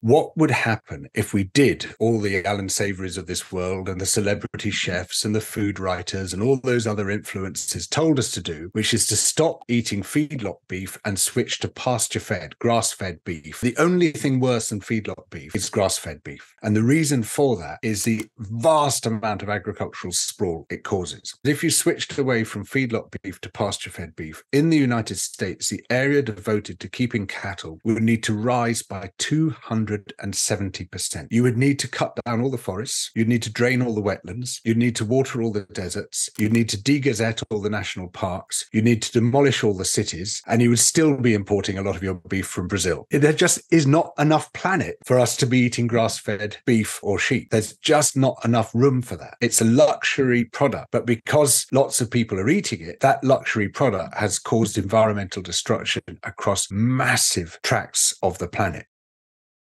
what would happen if we did all the Alan Savories of this world and the celebrity chefs and the food writers and all those other influences told us to do, which is to stop eating feedlot beef and switch to pasture fed, grass fed beef? The only thing worse than feedlot beef is grass fed beef. And the reason for that is the vast amount of agricultural sprawl it causes. If you switched away from feedlot beef to pasture fed beef, in the United States, the area devoted to keeping cattle would need to rise by 200 170%. You would need to cut down all the forests. You'd need to drain all the wetlands. You'd need to water all the deserts. You'd need to degazette all the national parks. You need to demolish all the cities. And you would still be importing a lot of your beef from Brazil. There just is not enough planet for us to be eating grass fed beef or sheep. There's just not enough room for that. It's a luxury product. But because lots of people are eating it, that luxury product has caused environmental destruction across massive tracts of the planet.